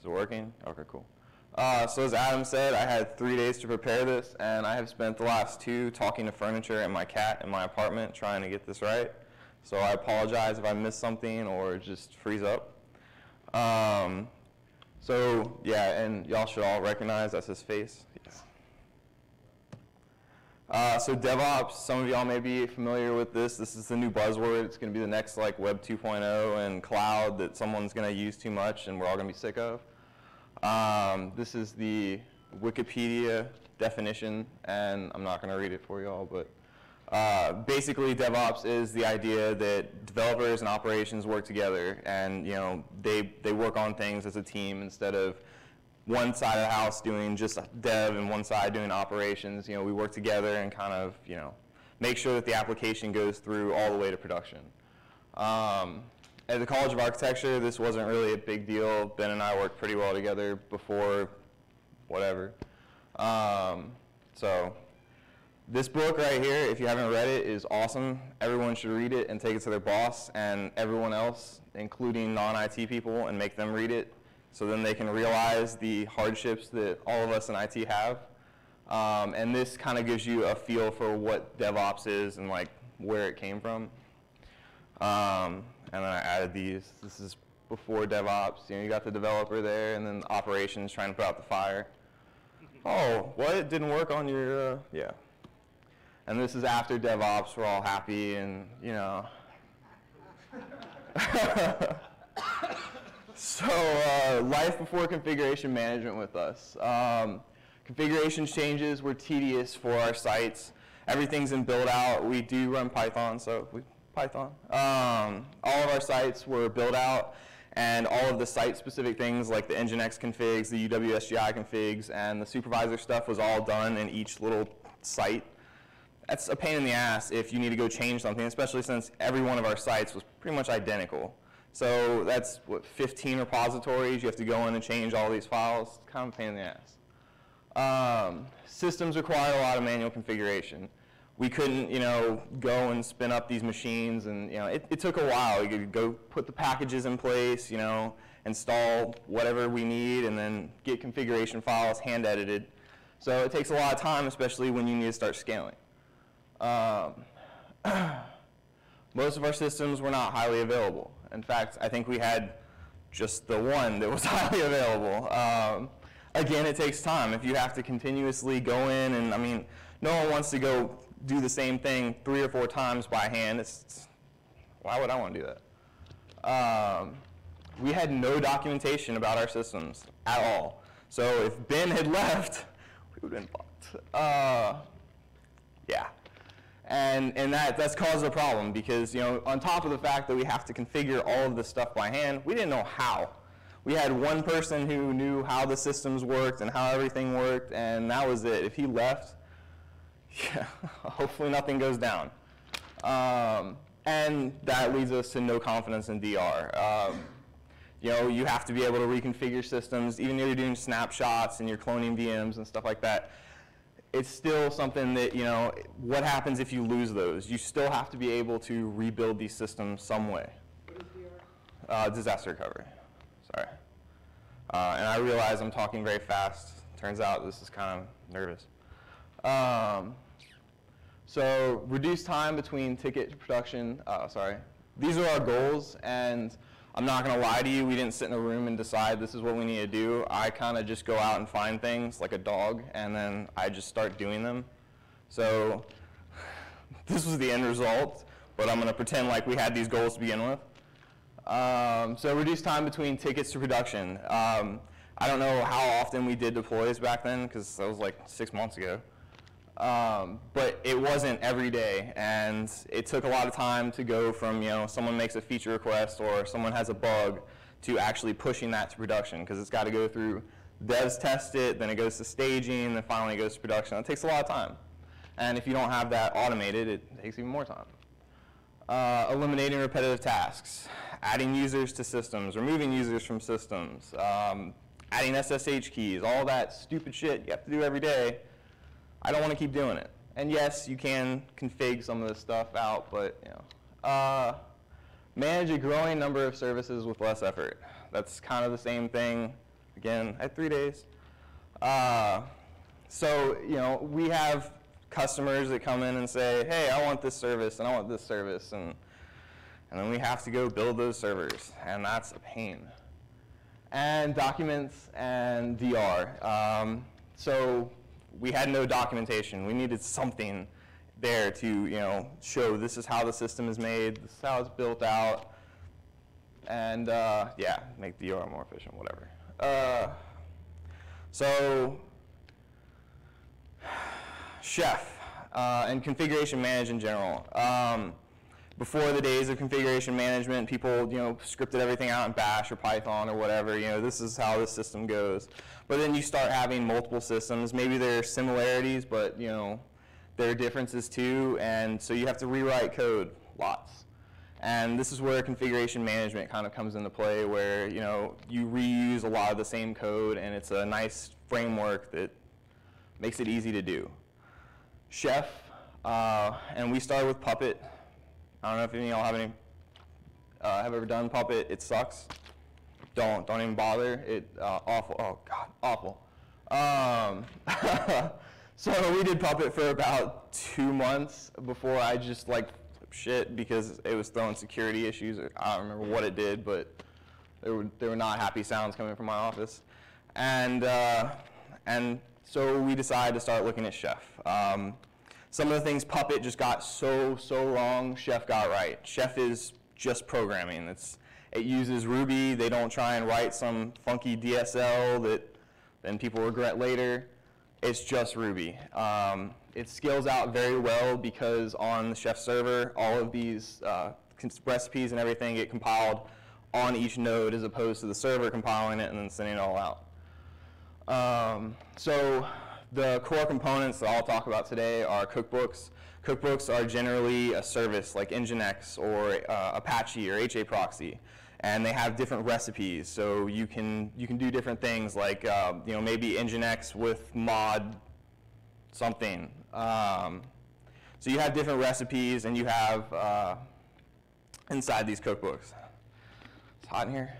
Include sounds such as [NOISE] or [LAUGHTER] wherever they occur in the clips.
Is it working? Okay, cool. Uh, so as Adam said, I had three days to prepare this, and I have spent the last two talking to furniture and my cat in my apartment trying to get this right. So I apologize if I miss something or just freeze up. Um, so yeah, and y'all should all recognize that's his face. Yes. Uh, so DevOps, some of y'all may be familiar with this. This is the new buzzword. It's going to be the next like Web 2.0 and cloud that someone's going to use too much and we're all going to be sick of. Um, this is the Wikipedia definition, and I'm not going to read it for y'all, but uh, basically DevOps is the idea that developers and operations work together, and you know they they work on things as a team instead of one side of the house doing just dev and one side doing operations. You know, we work together and kind of you know make sure that the application goes through all the way to production. Um, at the College of Architecture, this wasn't really a big deal. Ben and I worked pretty well together before whatever. Um, so this book right here, if you haven't read it, is awesome. Everyone should read it and take it to their boss and everyone else, including non-IT people, and make them read it so then they can realize the hardships that all of us in IT have. Um, and this kind of gives you a feel for what DevOps is and like where it came from. Um, and then I added these. This is before DevOps. You know, you got the developer there, and then operations trying to put out the fire. Oh, what? It didn't work on your, uh, yeah. And this is after DevOps. We're all happy, and you know. [LAUGHS] so, uh, life before configuration management with us. Um, configuration changes were tedious for our sites. Everything's in build out. We do run Python, so we Python. Um, all of our sites were built out and all of the site-specific things like the Nginx configs, the UWSGI configs, and the supervisor stuff was all done in each little site. That's a pain in the ass if you need to go change something, especially since every one of our sites was pretty much identical. So that's, what, 15 repositories. You have to go in and change all these files. It's kind of a pain in the ass. Um, systems require a lot of manual configuration we couldn't, you know, go and spin up these machines, and you know, it, it took a while. You could go put the packages in place, you know, install whatever we need, and then get configuration files hand edited. So it takes a lot of time, especially when you need to start scaling. Um, [CLEARS THROAT] most of our systems were not highly available. In fact, I think we had just the one that was [LAUGHS] highly available. Um, again, it takes time. If you have to continuously go in and, I mean, no one wants to go do the same thing three or four times by hand. It's, it's, why would I want to do that? Um, we had no documentation about our systems at all. So if Ben had [LAUGHS] left, we would have been fucked. Uh, yeah. And, and that, that's caused a problem because, you know, on top of the fact that we have to configure all of this stuff by hand, we didn't know how. We had one person who knew how the systems worked and how everything worked, and that was it. If he left, yeah, [LAUGHS] hopefully nothing goes down. Um, and that leads us to no confidence in DR. Um, you know, you have to be able to reconfigure systems, even if you're doing snapshots and you're cloning VMs and stuff like that. It's still something that, you know, what happens if you lose those? You still have to be able to rebuild these systems some way. Uh, disaster recovery. Sorry. Uh, and I realize I'm talking very fast. Turns out this is kind of nervous. Um, so reduce time between ticket production, uh, sorry. These are our goals, and I'm not gonna lie to you, we didn't sit in a room and decide this is what we need to do. I kinda just go out and find things like a dog, and then I just start doing them. So [SIGHS] this was the end result, but I'm gonna pretend like we had these goals to begin with. Um, so reduce time between tickets to production. Um, I don't know how often we did deploys back then, because that was like six months ago. Um, but it wasn't every day, and it took a lot of time to go from, you know, someone makes a feature request or someone has a bug to actually pushing that to production, because it's got to go through devs test it, then it goes to staging, then finally it goes to production. It takes a lot of time. And if you don't have that automated, it takes even more time. Uh, eliminating repetitive tasks, adding users to systems, removing users from systems, um, adding SSH keys, all that stupid shit you have to do every day I don't want to keep doing it. And yes, you can config some of this stuff out, but you know, uh, manage a growing number of services with less effort. That's kind of the same thing. again, at three days. Uh, so, you know, we have customers that come in and say, hey, I want this service and I want this service. And, and then we have to go build those servers. And that's a pain. And documents and DR. Um, so we had no documentation. We needed something there to, you know, show this is how the system is made, this is how it's built out, and uh, yeah, make the URL more efficient, whatever. Uh, so, [SIGHS] Chef uh, and configuration manage in general. Um, before the days of configuration management, people, you know, scripted everything out in Bash or Python or whatever. You know, this is how the system goes. But then you start having multiple systems. Maybe there are similarities, but you know, there are differences too. And so you have to rewrite code lots. And this is where configuration management kind of comes into play, where you know you reuse a lot of the same code, and it's a nice framework that makes it easy to do. Chef, uh, and we started with Puppet. I don't know if any of y'all have any uh, have ever done Puppet. It sucks. Don't don't even bother. It uh, awful. Oh God, awful. Um, [LAUGHS] so we did Puppet for about two months before I just like shit because it was throwing security issues. I don't remember what it did, but there were, there were not happy sounds coming from my office. And, uh, and so we decided to start looking at Chef. Um, some of the things Puppet just got so, so wrong, Chef got right. Chef is just programming. It's, it uses Ruby. They don't try and write some funky DSL that then people regret later. It's just Ruby. Um, it scales out very well because on the Chef server, all of these uh, recipes and everything get compiled on each node as opposed to the server compiling it and then sending it all out. Um, so the core components that I'll talk about today are cookbooks. Cookbooks are generally a service like Nginx or uh, Apache or HAProxy and they have different recipes. So you can you can do different things like uh, you know maybe Nginx with mod something. Um, so you have different recipes, and you have uh, inside these cookbooks. It's hot in here.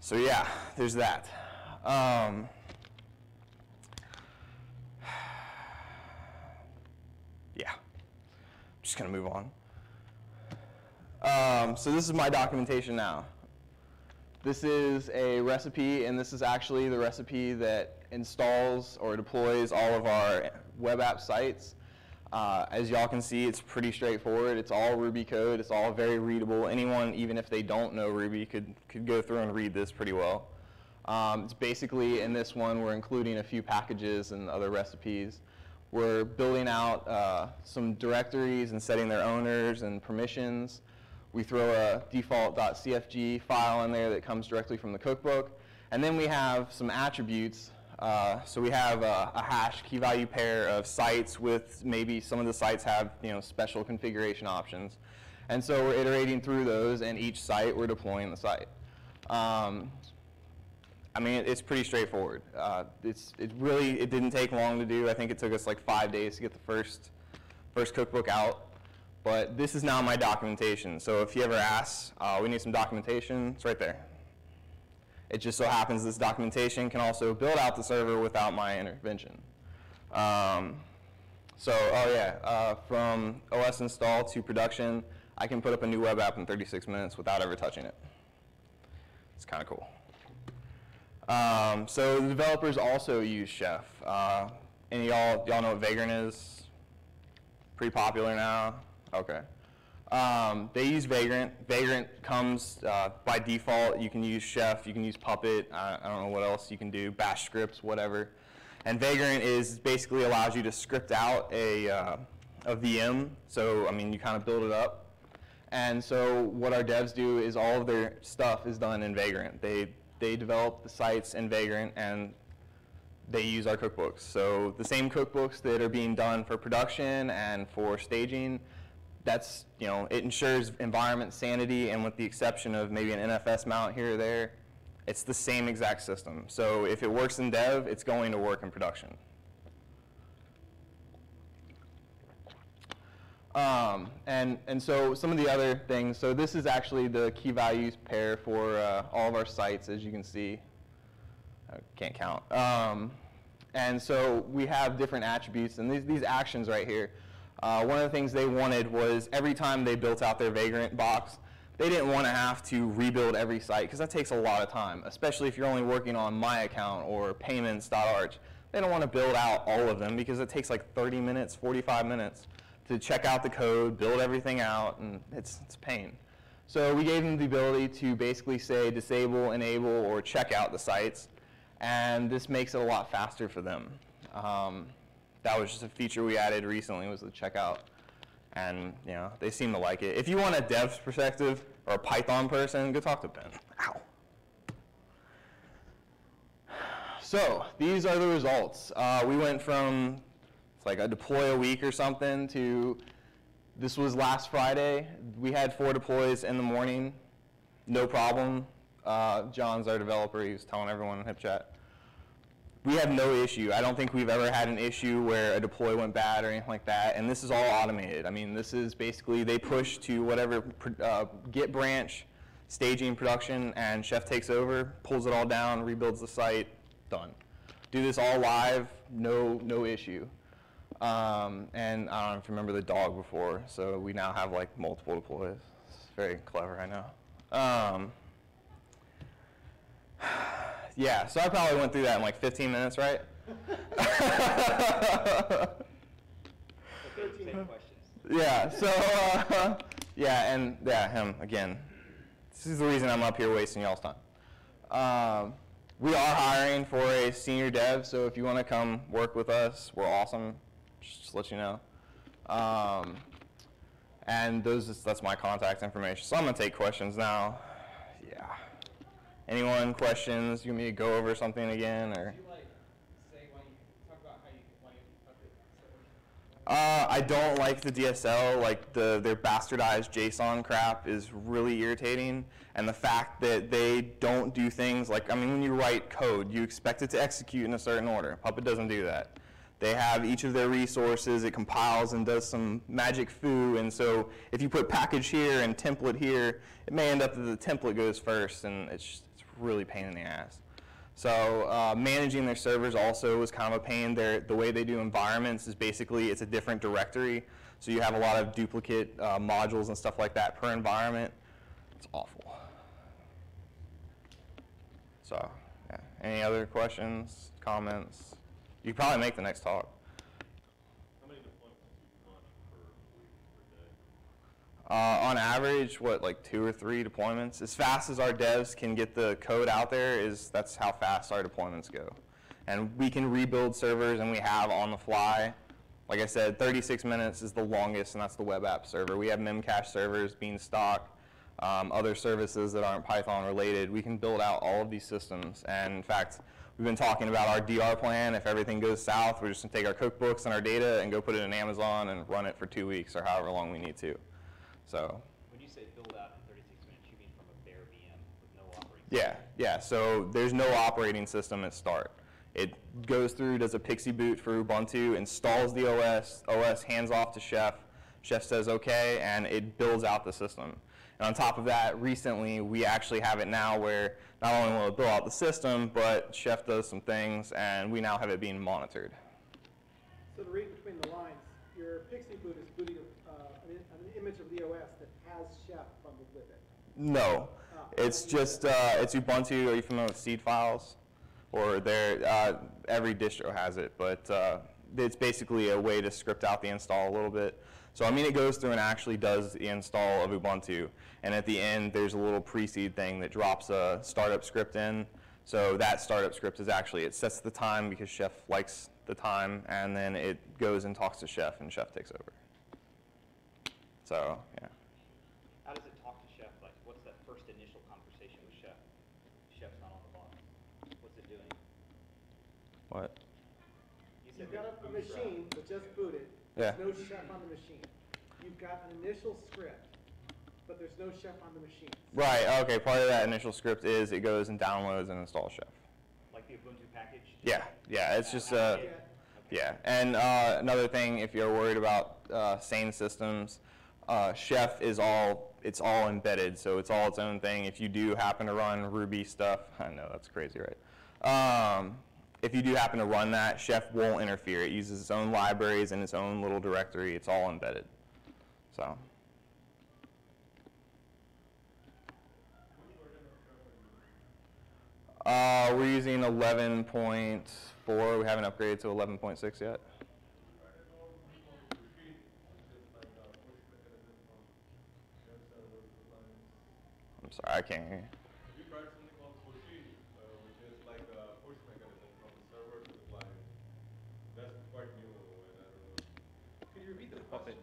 So yeah, there's that. Um, yeah, I'm just gonna move on. Um, so this is my documentation now. This is a recipe, and this is actually the recipe that installs or deploys all of our web app sites. Uh, as y'all can see, it's pretty straightforward. It's all Ruby code. It's all very readable. Anyone, even if they don't know Ruby, could, could go through and read this pretty well. Um, it's basically, in this one, we're including a few packages and other recipes. We're building out uh, some directories and setting their owners and permissions. We throw a default.cfg file in there that comes directly from the cookbook. And then we have some attributes. Uh, so we have a, a, hash key value pair of sites with maybe some of the sites have you know, special configuration options. And so we're iterating through those, and each site we're deploying the site. Um, I mean, it's pretty straightforward. Uh, it's, it really, it didn't take long to do. I think it took us like five days to get the first, first cookbook out. But this is now my documentation. So if you ever ask, uh, we need some documentation, it's right there. It just so happens this documentation can also build out the server without my intervention. Um, so, oh yeah, uh, from OS install to production, I can put up a new web app in 36 minutes without ever touching it. It's kind of cool. Um, so the developers also use Chef. Uh, and y'all, y'all know what Vagrant is? Pretty popular now. Okay. Um, they use Vagrant. Vagrant comes uh, by default. You can use Chef, you can use Puppet. I, I, don't know what else you can do, Bash scripts, whatever. And Vagrant is basically allows you to script out a, uh, a VM. So, I mean, you kind of build it up. And so what our devs do is all of their stuff is done in Vagrant. They, they develop the sites in Vagrant and they use our cookbooks. So the same cookbooks that are being done for production and for staging, that's, you know, it ensures environment sanity and with the exception of maybe an NFS mount here or there, it's the same exact system. So if it works in dev, it's going to work in production. Um, and, and so some of the other things, so this is actually the key values pair for uh, all of our sites, as you can see. I can't count. Um, and so we have different attributes, and these, these actions right here. Uh, one of the things they wanted was every time they built out their Vagrant box, they didn't want to have to rebuild every site because that takes a lot of time, especially if you're only working on my account or payments.arch. They don't want to build out all of them because it takes like 30 minutes, 45 minutes to check out the code, build everything out, and it's, it's pain. So we gave them the ability to basically say disable, enable, or check out the sites, and this makes it a lot faster for them. Um, that was just a feature we added recently was the checkout, and you know they seem to like it. If you want a dev's perspective or a Python person, go talk to Ben. Ow. So these are the results. Uh, we went from it's like a deploy a week or something to this was last Friday. We had four deploys in the morning, no problem. Uh, John's our developer. He was telling everyone in HipChat. We have no issue. I don't think we've ever had an issue where a deploy went bad or anything like that. And this is all automated. I mean, this is basically they push to whatever uh, Git branch, staging, production, and Chef takes over, pulls it all down, rebuilds the site, done. Do this all live, no no issue. Um, and I don't know if you remember the dog before, so we now have like multiple deploys. It's very clever, I know. Um, yeah, so I probably went through that in like 15 minutes, right? [LAUGHS] 13 questions. Yeah, so, uh, [LAUGHS] yeah, and yeah, him, again. This is the reason I'm up here wasting y'all's time. Um, we are hiring for a senior dev, so if you want to come work with us, we're awesome just to let you know. Um, and those that's my contact information. So I'm gonna take questions now. Yeah. Anyone questions? You want me to go over something again or? Could you like say why you talk about how you why you update servers? Uh, I don't like the DSL. Like the their bastardized JSON crap is really irritating, and the fact that they don't do things like I mean, when you write code, you expect it to execute in a certain order. Puppet doesn't do that. They have each of their resources. It compiles and does some magic foo, and so if you put package here and template here, it may end up that the template goes first, and it's just, it's really pain in the ass. So uh, managing their servers also was kind of a pain. Their, the way they do environments is basically it's a different directory. So you have a lot of duplicate uh, modules and stuff like that per environment. It's awful. So yeah. any other questions, comments? You probably make the next talk. How many deployments do you run per week, per day? Uh, on average, what like two or three deployments? As fast as our devs can get the code out there, is that's how fast our deployments go. And we can rebuild servers, and we have on the fly. Like I said, 36 minutes is the longest, and that's the web app server. We have Memcache servers, Beanstalk, um, other services that aren't Python related. We can build out all of these systems. And in fact, we've been talking about our DR plan. If everything goes south, we're just gonna take our cookbooks and our data and go put it in Amazon and run it for two weeks or however long we need to. So When you say build out in 36 minutes, you mean from a bare VM with no operating Yeah, yeah. So there's no operating system at start. It goes through, does a PXE boot for Ubuntu, installs the OS, OS hands off to Chef. Chef says okay, and it builds out the system. And on top of that, recently we actually have it now where not only will it build out the system, but Chef does some things, and we now have it being monitored. So to read between the lines, your PXE boot is booting uh, an, an image of the OS that has Chef bundled with it. No, it's just uh, it's Ubuntu. Are you familiar with seed files? Or there, uh, every distro has it, but uh, it's basically a way to script out the install a little bit. So I mean, it goes through and actually does the install of Ubuntu, and at the end there's a little pre-seed thing that drops a startup script in. So that startup script is actually it sets the time because Chef likes the time, and then it goes and talks to Chef, and Chef takes over. So yeah. How does it talk to Chef? Like, what's that first initial conversation with Chef? Chef's not on the box. What's it doing? What? You said You've got a, a machine that just booted. Yeah. There's no Chef on the machine. You've got an initial script, but there's no Chef on the machine. Right, okay, part of that initial script is it goes and downloads and installs Chef. The Ubuntu package? Yeah, yeah, it's just, uh, Yeah. Yeah, and uh, another thing, if you're worried about uh, sane systems, uh, Chef is all, it's all embedded, so it's all its own thing. If you do happen to run Ruby stuff, [LAUGHS] I know that's crazy, right? Um, if you do happen to run that, Chef won't interfere. It uses its own libraries and its own little directory. It's all embedded. So, uh, we're using 11.4. We haven't upgraded to 11.6 yet. I'm sorry, I can't hear you. We tried something called Pushy, uh, which is like a push mechanism from the server to the client. That's quite new, and I don't know. Could you repeat the question?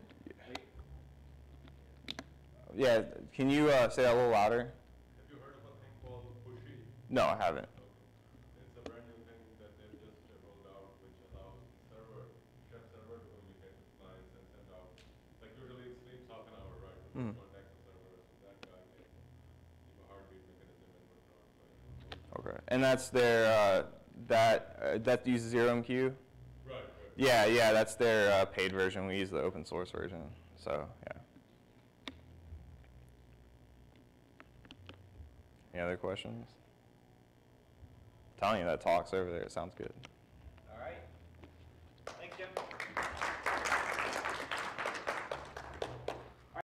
Yeah, can you uh, say that a little louder? Have you heard of a thing called Pushy? No, I haven't. Okay. It's a brand new thing that they've just rolled out, which allows server, chef server to communicate with clients and send out, like usually it sleeps half an hour, right? Contact the server, so that guy can keep a heartbeat mechanism and whatnot, but. Okay, and that's their uh, that uh, that uses ZeroMQ. Right, right. Yeah, yeah, that's their uh, paid version. We use the open source version. So yeah. Any other questions? Telling you that talks over there. It sounds good.